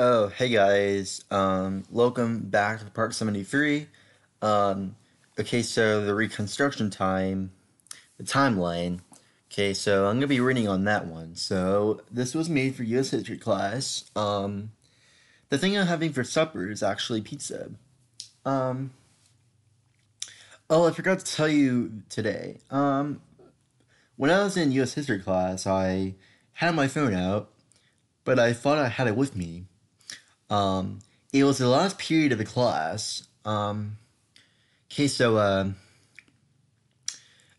Oh, hey guys. Um, welcome back to part 73. Um, okay, so the reconstruction time, the timeline. Okay, so I'm gonna be reading on that one. So this was made for U.S. history class. Um, the thing I'm having for supper is actually pizza. Um, oh, I forgot to tell you today. Um, when I was in U.S. history class, I had my phone out, but I thought I had it with me. Um, it was the last period of the class. Um, okay, so uh,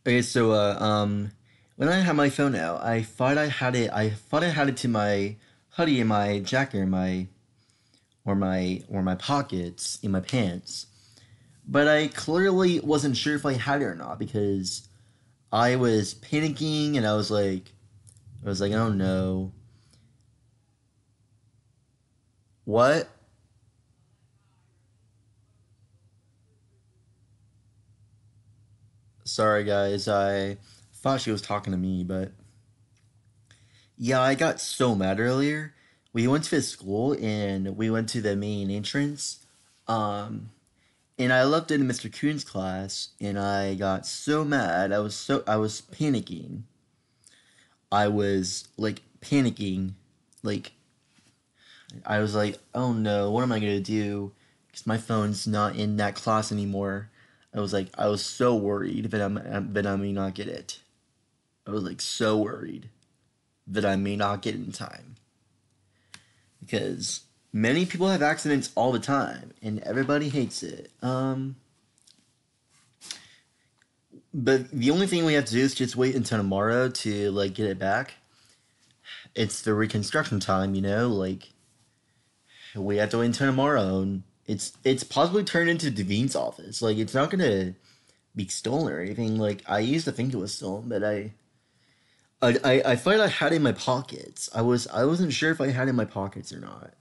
okay, so uh, um, when I had my phone out, I thought I had it. I thought I had it to my hoodie in my jacket, or my or my or my pockets in my pants, but I clearly wasn't sure if I had it or not because I was panicking and I was like, I was like, oh no. What? Sorry, guys. I thought she was talking to me, but yeah, I got so mad earlier. We went to the school and we went to the main entrance. Um, and I looked in Mr. Coon's class and I got so mad. I was so I was panicking. I was like panicking, like I was like, oh no, what am I gonna do? Because my phone's not in that class anymore. I was like, I was so worried that I'm that I may not get it. I was like so worried that I may not get it in time. Because many people have accidents all the time, and everybody hates it. Um, but the only thing we have to do is just wait until tomorrow to like get it back. It's the reconstruction time, you know, like we have to wait until tomorrow. And it's it's possibly turned into Devine's office. Like it's not gonna be stolen or anything. Like I used to think it was stolen, but I I I, I thought I had it in my pockets. I was I wasn't sure if I had it in my pockets or not.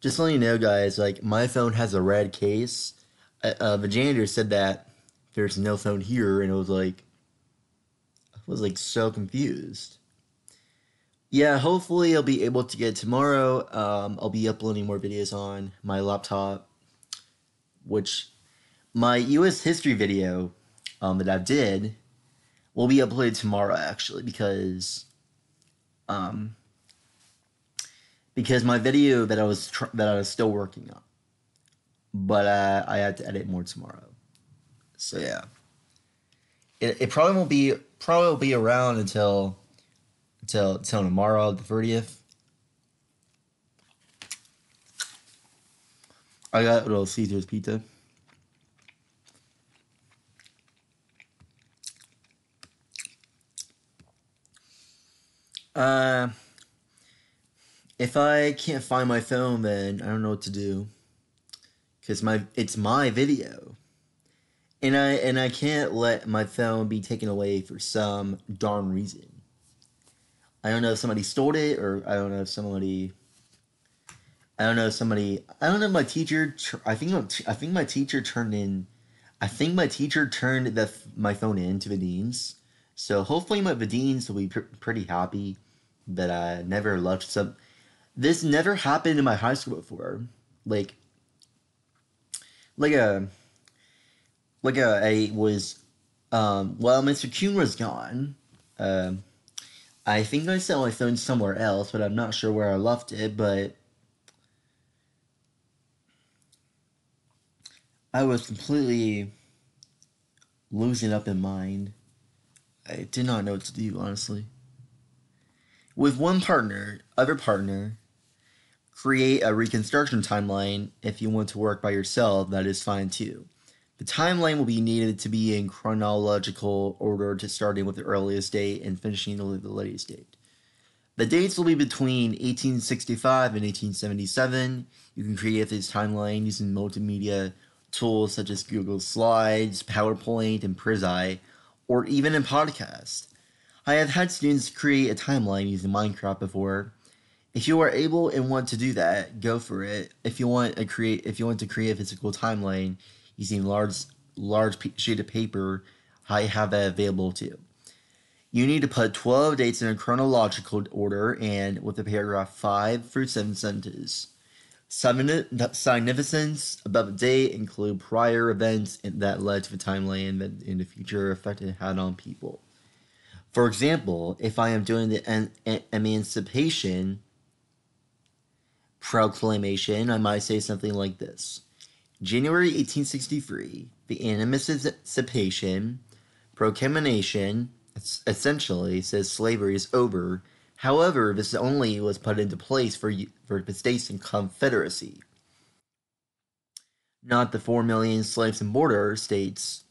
Just letting you know, guys. Like my phone has a red case. Uh, uh, the janitor said that there's no phone here, and it was like I was like so confused yeah, hopefully I'll be able to get tomorrow. Um, I'll be uploading more videos on my laptop, which my U.S. history video um, that I did will be uploaded tomorrow actually because um, because my video that I was tr- that I was still working on, but uh, I had to edit more tomorrow. So yeah, it, it probably won't be probably will be around until till till tomorrow, the thirtieth. I got a Little Caesars pizza. Uh, if I can't find my phone, then I don't know what to do. Cause my it's my video, and I and I can't let my phone be taken away for some darn reason. I don't know if somebody stole it or I don't know if somebody. I don't know if somebody. I don't know if my teacher. I think I think my teacher turned in. I think my teacher turned the my phone in to the deans. So hopefully my the deans will be pr- pretty happy that I never left some. This never happened in my high school before. Like. Like a. Like a, a was, um. Well, Mr. Kuhn was gone. Um. I think I set my phone somewhere else, but I'm not sure where I left it, but I was completely losing up in mind. I did not know what to do, honestly. With one partner, other partner, create a reconstruction timeline. If you want to work by yourself, that is fine too. The timeline will be needed to be in chronological order to starting with the earliest date and finishing with the latest date. The dates will be between 1865 and 1877. You can create this timeline using multimedia tools such as Google Slides, PowerPoint, and Prezi, or even in podcast. I have had students create a timeline using Minecraft before. If you are able and want to do that, go for it. If you want to create if you want to create a physical timeline, using large large sheet of paper, I have that available too. You need to put 12 dates in a chronological order and with the paragraph 5 through 7 sentences. Significance above a date include prior events that led to the timeline that in the future effect it had on people. For example, if I am doing the en- en- emancipation proclamation, I might say something like this January 1863, the emancipation proclamation essentially says slavery is over. However, this only was put into place for, for the states in Confederacy, not the 4 million slaves and border states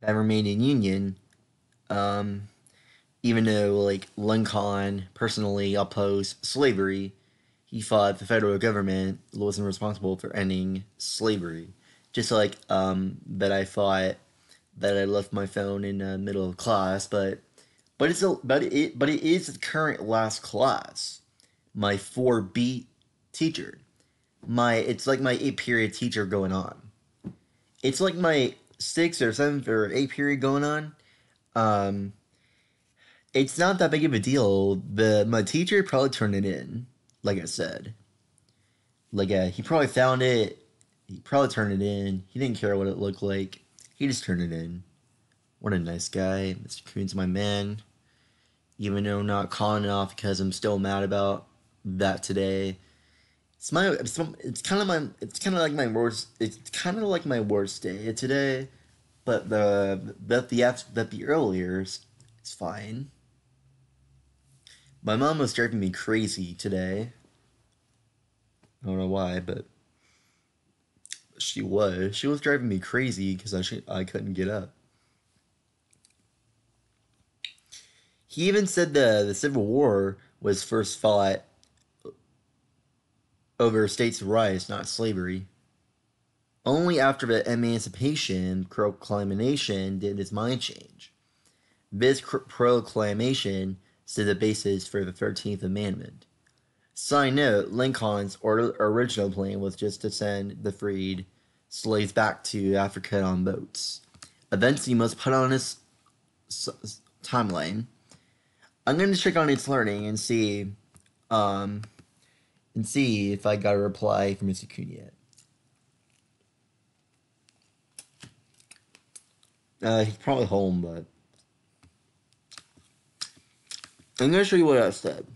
that remained in Union. Um, even though, like, Lincoln personally opposed slavery, he fought the federal government wasn't responsible for ending slavery. Just like um, that I thought that I left my phone in the middle of class, but but it's a but it but it is the current last class. My four B teacher, my it's like my eight period teacher going on. It's like my sixth or seventh or eight period going on. Um, it's not that big of a deal. The my teacher probably turned it in. Like I said, like uh, he probably found it. He probably turned it in. He didn't care what it looked like he just turned it in. What a nice guy. Mr. Coon's my man. Even though not calling it off because I'm still mad about that today. It's my it's, it's kind of my it's kind of like my worst it's kind of like my worst day today, but the but the but the earlier it's fine. My mom was driving me crazy today. I don't know why, but she was. She was driving me crazy because I sh- I couldn't get up. He even said the the Civil War was first fought over states' rights, not slavery. Only after the Emancipation Proclamation did his mind change. This proclamation set the basis for the 13th Amendment. Side note, Lincoln's original plan was just to send the freed slaves back to Africa on boats. Events he must put on his timeline. I'm going to check on itslearning and see um, and see if I got a reply from Mr. Coon yet. Uh, he's probably home, but I'm to show you what I said.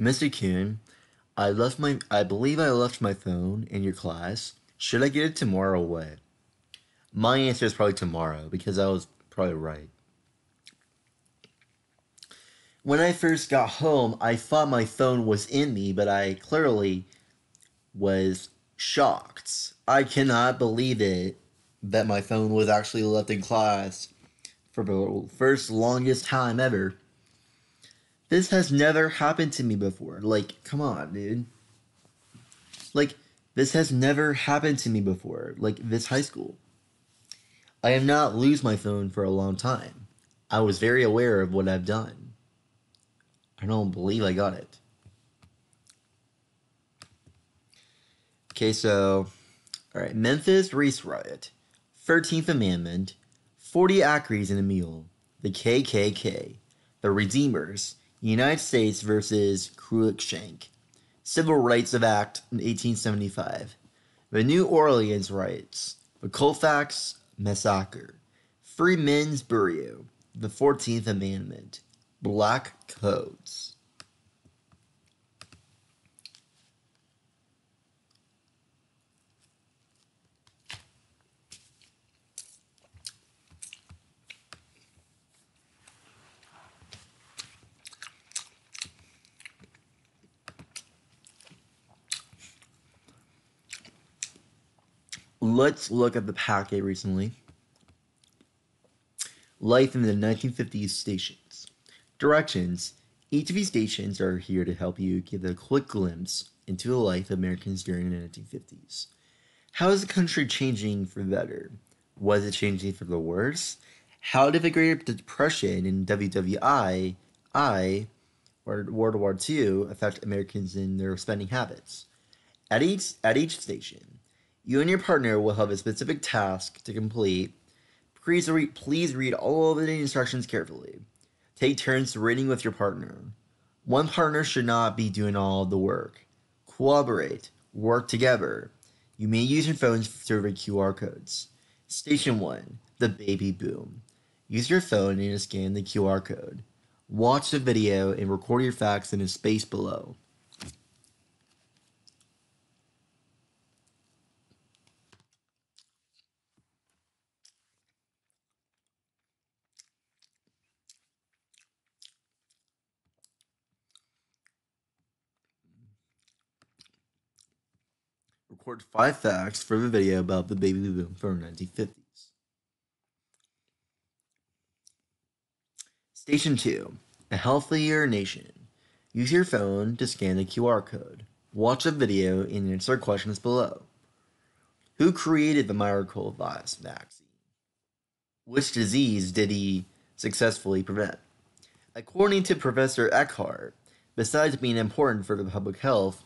Mr. Coon, I left my I believe I left my phone in your class. Should I get it tomorrow or what? My answer is probably tomorrow because I was probably right. When I first got home, I thought my phone was in me, but I clearly was shocked. I cannot believe it that my phone was actually left in class for the first longest time ever. This has never happened to me before. Like, come on, dude. Like, this has never happened to me before. Like, this high school. I have not lose my phone for a long time. I was very aware of what I've done. I don't believe I got it. Okay, so, all right, Memphis race riot, 13th Amendment, 40 acres in a mule, the KKK, the Redeemers, United States versus Cruikshank. Civil Rights of Act in 1875. The New Orleans Riots. The Colfax Massacre. Freedmen's Bureau. The 14th Amendment. Black Codes. let's look at the packet recently. Life in the 1950s stations. Directions. Each of these stations are here to help you get a quick glimpse into the life of Americans during the 1950s. How is the country changing for the better? Was it changing for the worse? How did the Great Depression and WWI I or World War II affect Americans in their spending habits. At each at each station, you and your partner will have a specific task to complete. Please read, please read all of the instructions carefully. Take turns reading with your partner. One partner should not be doing all the work. Cooperate. Work together. You may use your phones to read QR codes. Station 1. The Baby Boom. Use your phone and scan the QR code. Watch the video and record your facts in the space below. Record five facts for the video about the baby boom from the 1950s. Station 2 A Healthier Nation. Use your phone to scan the QR code. Watch the video and answer questions below. Who created the miracle vaccine? Which disease did he successfully prevent? According to Professor Eckhart, besides being important for the public health,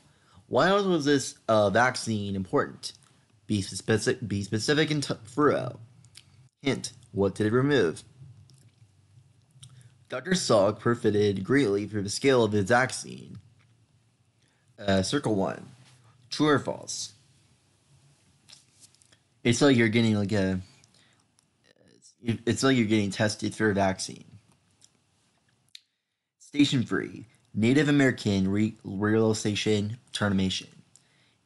why else was this uh, vaccine important? Be specific, be specific and thorough. Hint: What did it remove? Dr. Salk profited greatly through the scale of his vaccine. Uh, circle one: True or false? It's like you're getting like a. It's like you're getting tested for a vaccine. Station three: Native American re- realization termination.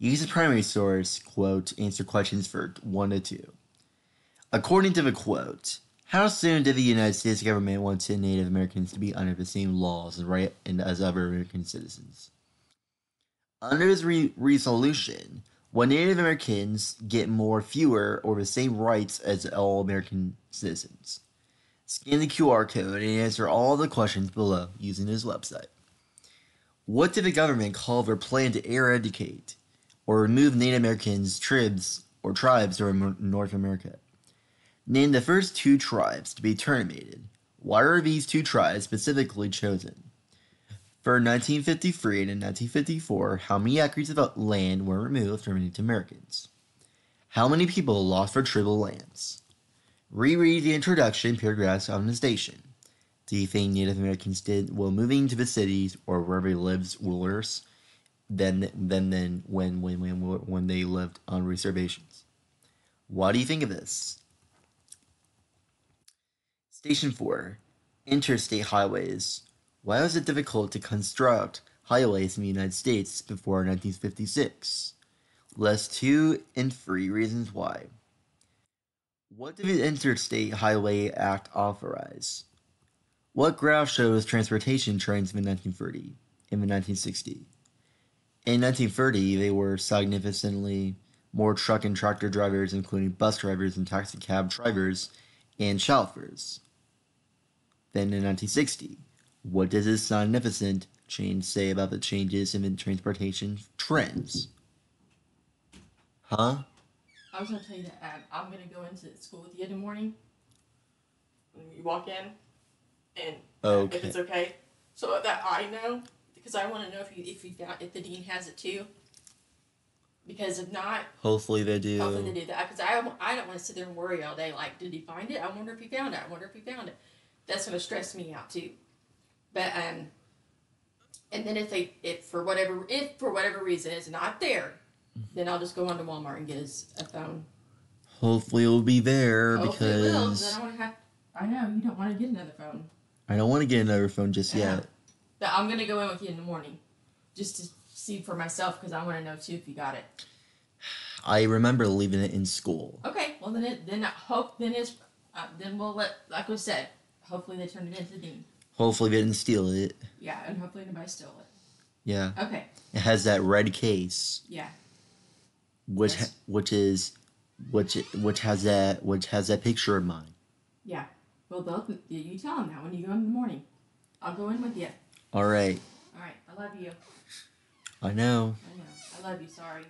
Use the primary source quote to answer questions for one to two. According to the quote, how soon did the United States government want Native Americans to be under the same laws and right and as other American citizens? Under this re- resolution, when Native Americans get more, fewer, or the same rights as all American citizens. Scan the QR code and answer all the questions below using his website. What did the government call their plan to eradicate or remove Native Americans, tribes, or tribes from North America? Name the first two tribes to be terminated. Why are these two tribes specifically chosen? For 1953 and 1954, how many acres of land were removed from Native Americans? How many people lost their tribal lands? Reread the introduction paragraphs on the station. Do you think Native Americans did well moving to the cities or wherever they lived worse than than than when when when when they lived on reservations? What do you think of this? Station four, interstate highways. Why was it difficult to construct highways in the United States before 1956? List two and three reasons why. What did the Interstate Highway Act authorize? What graph shows transportation trends in 1930 and 1960? In 1930, they were significantly more truck and tractor drivers, including bus drivers and taxi cab drivers and chauffeurs, than in 1960. What does this significant change say about the changes in transportation trends? Huh? I was gonna tell you that I'm gonna go into school with you in the morning. You walk in, and Okay. if it's okay, so that I know, because I want to know if you if you found if the dean has it too. Because if not, Hopefully they do. hopefully they do that. Because I I don't want to sit there and worry all day. Like, did he find it? I wonder if he found it. I wonder if he found it. That's gonna stress me out too. But um, and then if they if for whatever if for whatever reason it's not there, then I'll just go on to Walmart and get us a phone. Hopefully it'll be there Hopefully it will, because I don't want to have. I know you don't want to get another phone. I don't want to get another phone just yet. But I'm gonna go in with you in the morning, just to see for myself because I want to know too if you got it. I remember leaving it in school. Okay, well then it then I hope then it's uh, then we'll let like we said. Hopefully they turn it into Dean. Hopefully they didn't steal it. Yeah, and hopefully nobody stole it. Yeah. Okay, It has that red case, yeah, which Yes. which is which which has that which has that picture of mine. yeah. Well, you you tell him that when you go in the morning. I'll go in with you. All right. All right, I love you. I know. I know. I love you. Sorry.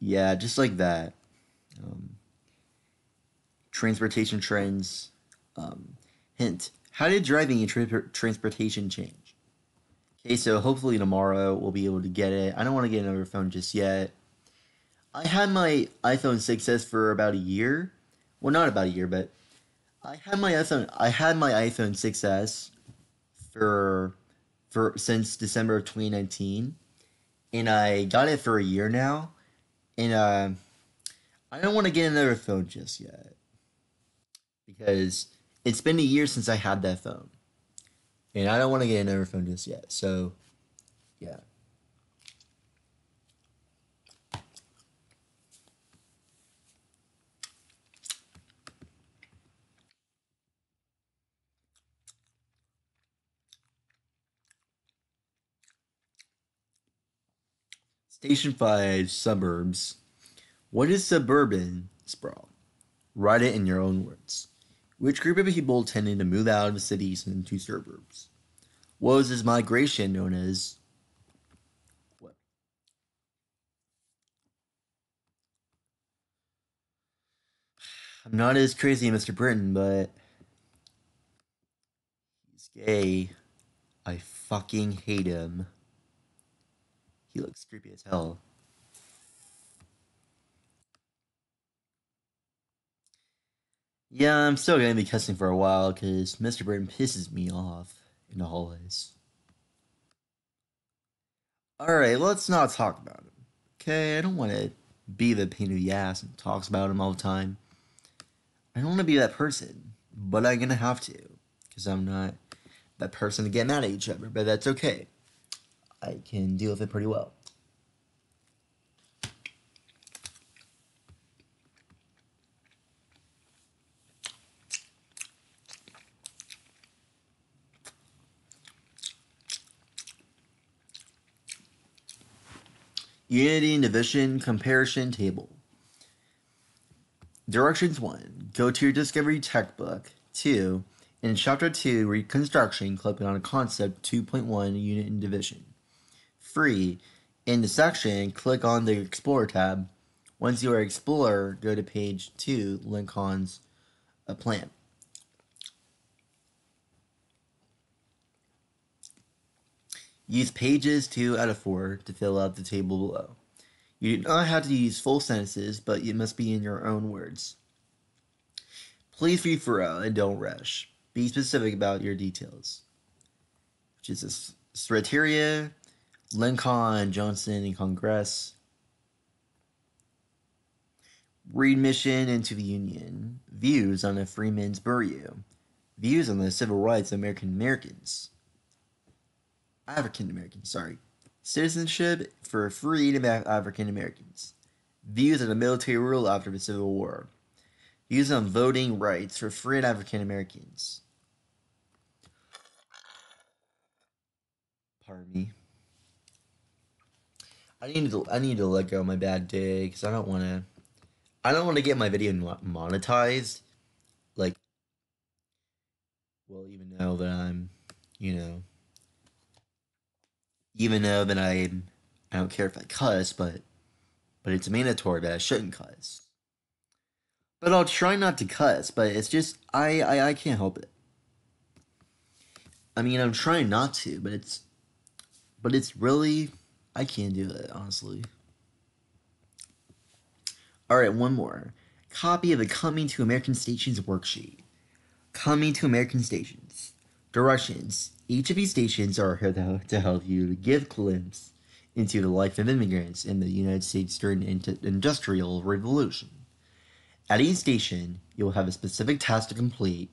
Yeah, just like that. Um, transportation trends. Um, hint: How did driving and tra- transportation change? Okay, so hopefully tomorrow we'll be able to get it. I don't want to get another phone just yet. I had my iPhone 6s for about a year. Well, not about a year, but I had my iPhone. I had my iPhone 6s for for since December of 2019, and I got it for a year now. And uh, I don't want to get another phone just yet because it's been a year since I had that phone, and I don't want to get another phone just yet. So, yeah. Station 5 Suburbs. What is suburban sprawl? Write it in your own words. Which group of people tended to move out of the cities into suburbs? What was this migration known as? What? I'm not as crazy Mr. Britton, but he's gay. I fucking hate him. He looks creepy as hell. Yeah, I'm still gonna be cussing for a while because Mr. Burton pisses me off in the hallways. Alright, let's not talk about him. Okay, I don't want to be the pain in the ass and talks about him all the time. I don't want to be that person, but I'm gonna have to because I'm not that person to get mad at each other, but that's okay. I can deal with it pretty well. Unity and division comparison table. Directions 1. Go to your Discovery Techbook. 2. In Chapter 2, Reconstruction, click on a Concept 2.1 Unit and Division. 3. In the section, click on the Explorer tab. Once you are Explorer, go to page 2, Lincoln's a plan. Use pages 2 out of 4 to fill out the table below. You do not have to use full sentences, but it must be in your own words. Please read thorough and don't rush. Be specific about your details. Which is this Strateria, Lincoln, Johnson, and Congress. Readmission into the Union. Views on the Freedmen's Bureau. Views on the civil rights of American Americans. African Americans, sorry. Citizenship for freed African Americans. Views on the military rule after the Civil War. Views on voting rights for freed African Americans. Pardon me. I need to I need to let go of my bad day because I don't want to. I don't want to get my video monetized. Like, well, even though that I'm, you know, even though that I I don't care if I cuss, but but it's mandatory that I shouldn't cuss. But I'll try not to cuss, but it's just I I, I can't help it. I mean, I'm trying not to, but it's but it's really I can't do it, honestly. All right, one more. Copy of the Coming to American Stations worksheet. Coming to American Stations. Directions. Each of these stations are here to help you to give glimpse into the life of immigrants in the United States during the Industrial Revolution. At each station, you will have a specific task to complete.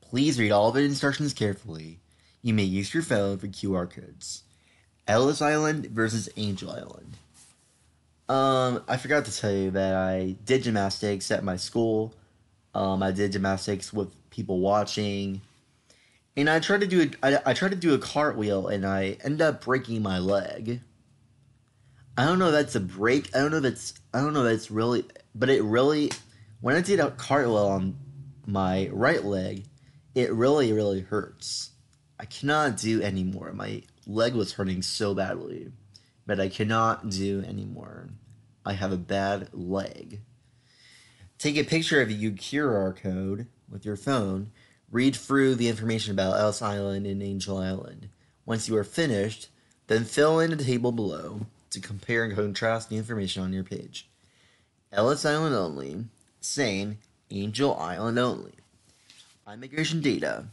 Please read all of the instructions carefully. You may use your phone for QR codes. Ellis Island versus Angel Island. Um, I forgot to tell you that I did gymnastics at my school. Um, I did gymnastics with people watching and I tried to do a, I, I tried to do a cartwheel and I end up breaking my leg. I don't know if that's a break. I don't know if it's I don't know if that's really but it really when I did a cartwheel on my right leg, it really really hurts. I cannot do anymore. My leg was hurting so badly, but I cannot do anymore. I have a bad leg. Take a picture of a QR code with your phone Read through the information about Ellis Island and Angel Island. Once you are finished, then fill in the table below to compare and contrast the information on your page. Ellis Island only, same, Angel Island only. Immigration data.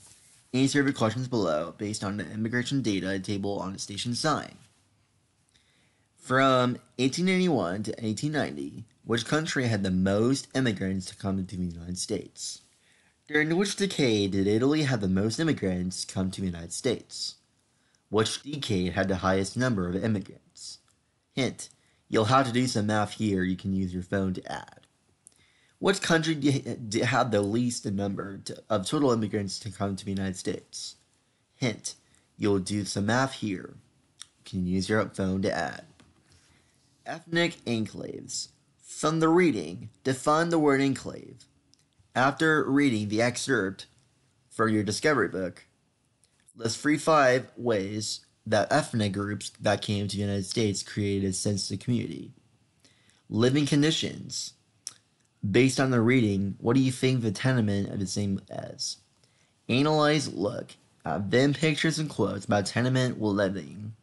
Answer the questions below based on the immigration data table on the station sign. From 1881 to 1890, which country had the most immigrants to come to the United States? During which decade did Italy have the most immigrants come to the United States? Which decade had the highest number of immigrants? Hint, you'll have to do some math here you can use your phone to add. Which country had the least number of total immigrants to come to the United States? Hint, you'll do some math here. You can use your phone to add. Ethnic enclaves. From the reading, define the word enclave. After reading the excerpt for your discovery book, list three five ways that ethnic groups that came to the United States created a sense of community. Living conditions. Based on the reading, what do you think the tenement is the same as? Analyze look at then pictures and quotes about tenement living.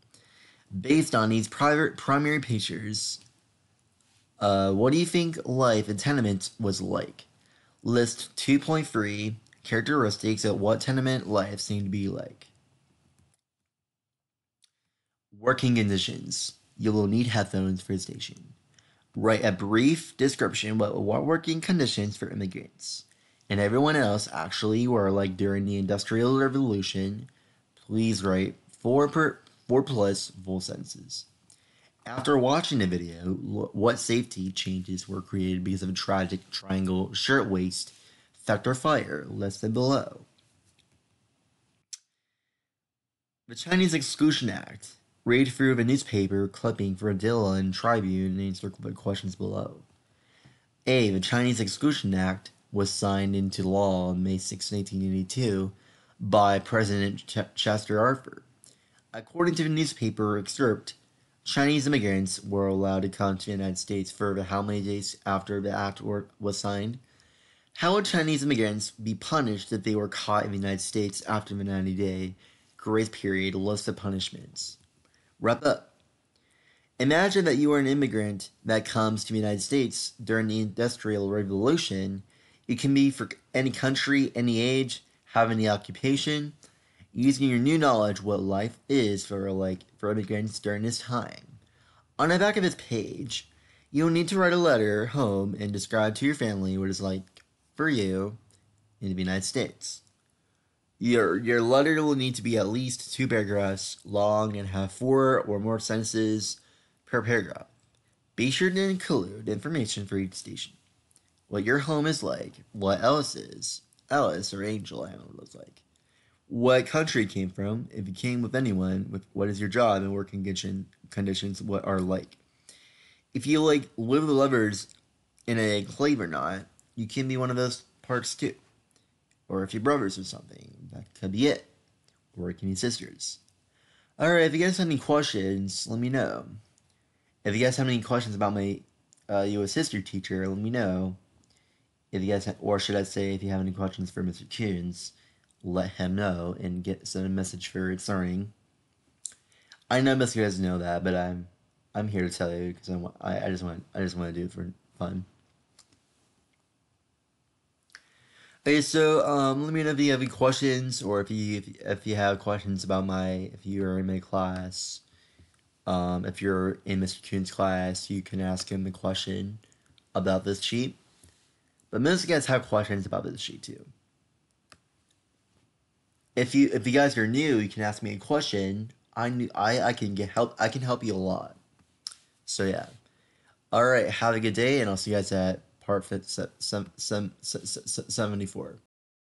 Based on these private primary pictures, uh, what do you think life in tenement was like? List 2.3 characteristics of what tenement life seemed to be like. Working conditions. You will need headphones for the station. Write a brief description what working conditions for immigrants and everyone else actually were like during the Industrial Revolution. Please write four per four plus full sentences. After watching the video, what safety changes were created because of a tragic triangle shirtwaist theft or fire listed below? The Chinese Exclusion Act Read through the newspaper clipping for Adila and Tribune and answer the questions below. A. The Chinese Exclusion Act was signed into law on May 6, 1982 by President Ch- Chester Arthur. According to the newspaper excerpt, Chinese immigrants were allowed to come to the United States for how many days after the act was signed? How would Chinese immigrants be punished if they were caught in the United States after the 90 day grace period list of punishments? Wrap up. Imagine that you are an immigrant that comes to the United States during the Industrial Revolution. It can be for any country, any age, have any occupation, using your new knowledge what life is for like for immigrants during this time. On the back of this page, you'll need to write a letter home and describe to your family what it's like for you in the United States. Your your letter will need to be at least two paragraphs long and have four or more sentences per paragraph. Be sure to include information for each station. What your home is like, what Ellis is, Ellis or Angel Island looks like. What country came from, if you came with anyone, with what is your job and working condition, conditions, what are like. If you like live the lovers in a enclave or not, you can be one of those parts too or if you're brothers or something. That could be it. Or it can be sisters. Alright, if you guys have any questions, let me know. If you guys have any questions about my uh, U.S. history teacher, let me know. If you guys, have, or should I say, if you have any questions for Mr. Coons, let him know and get send a message for it starting. I know most you guys know that, but I'm I'm here to tell you because I, I just want I just want to do it for fun. Okay, so um, let me know if you have any questions, or if you if, if you have questions about my if you're in my class, um, if you're in Mr. Coon's class, you can ask him the question about this sheet. But most of you guys have questions about this sheet too. If you if you guys are new, you can ask me a question. I knew I I can get help. I can help you a lot. So yeah. All right. Have a good day, and I'll see you guys at part 74.